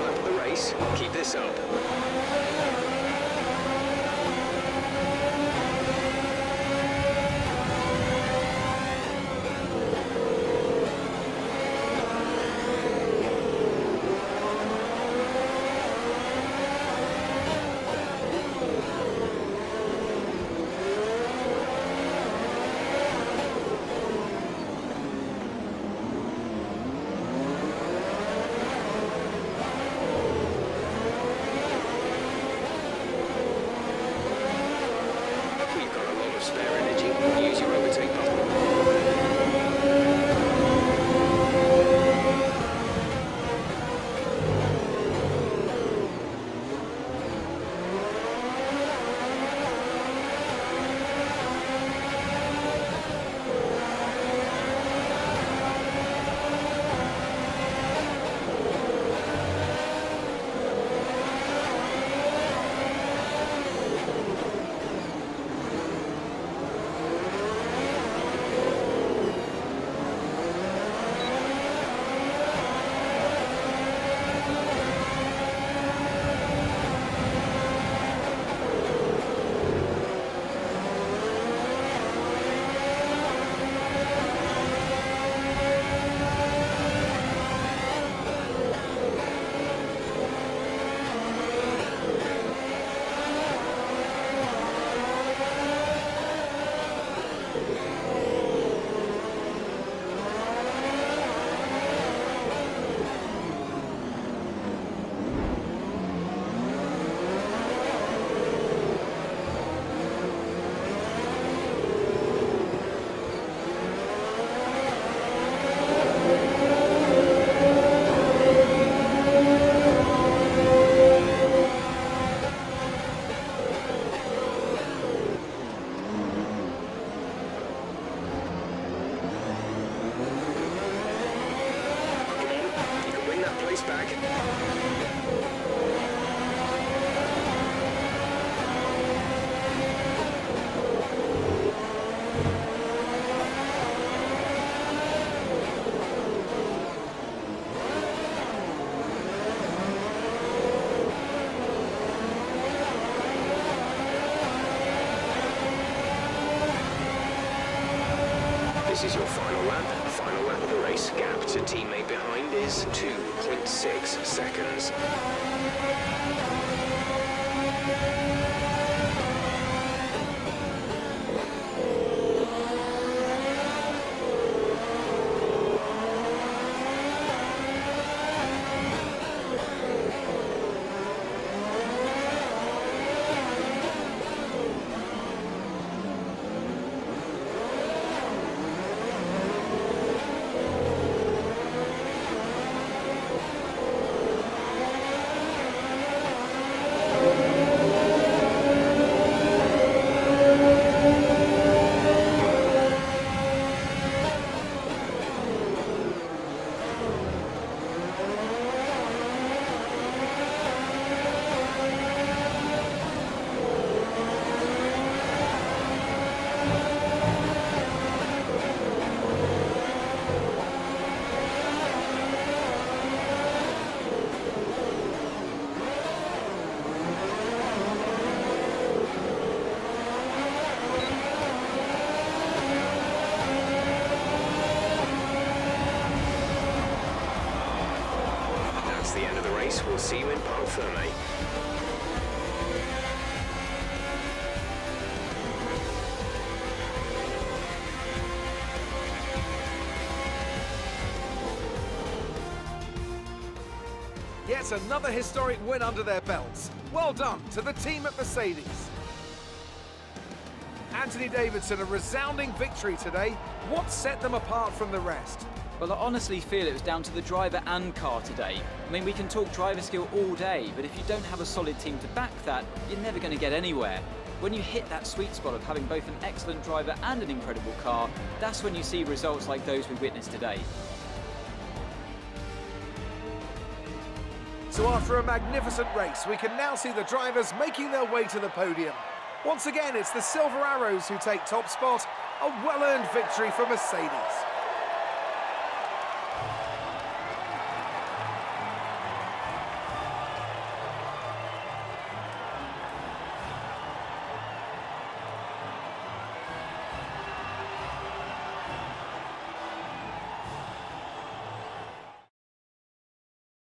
lap of the race. Keep this up. Back. This is your final lap. Final lap of the race. Gap to teammate is 2.6 seconds. That's the end of the race. We'll see you in Parc Ferme. Yet another historic win under their belts. Well done to the team at Mercedes. Anthony Davidson, a resounding victory today. What set them apart from the rest? Well, I honestly feel it was down to the driver and car today. I mean, we can talk driver skill all day, but if you don't have a solid team to back that, you're never going to get anywhere. When you hit that sweet spot of having both an excellent driver and an incredible car, that's when you see results like those we witnessed today. So after a magnificent race, we can now see the drivers making their way to the podium. Once again, it's the Silver Arrows who take top spot, a well-earned victory for Mercedes.